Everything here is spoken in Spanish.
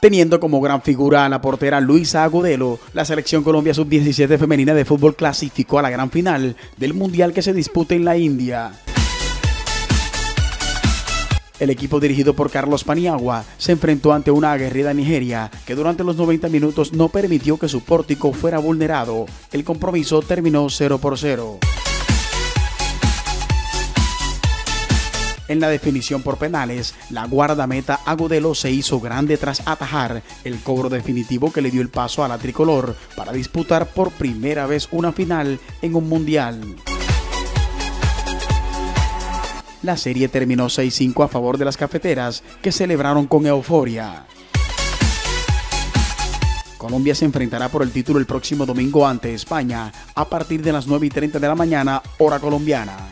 Teniendo como gran figura a la portera Luisa Agudelo, la selección Colombia Sub-17 femenina de fútbol clasificó a la gran final del Mundial que se disputa en la India. El equipo dirigido por Carlos Paniagua se enfrentó ante una aguerrida Nigeria que durante los 90 minutos no permitió que su pórtico fuera vulnerado. El compromiso terminó 0 por 0. En la definición por penales, la guardameta Agudelo se hizo grande tras atajar el cobro definitivo que le dio el paso a la tricolor para disputar por primera vez una final en un mundial. La serie terminó 6-5 a favor de las cafeteras, que celebraron con euforia. Colombia se enfrentará por el título el próximo domingo ante España a partir de las 9 y 30 de la mañana, hora colombiana.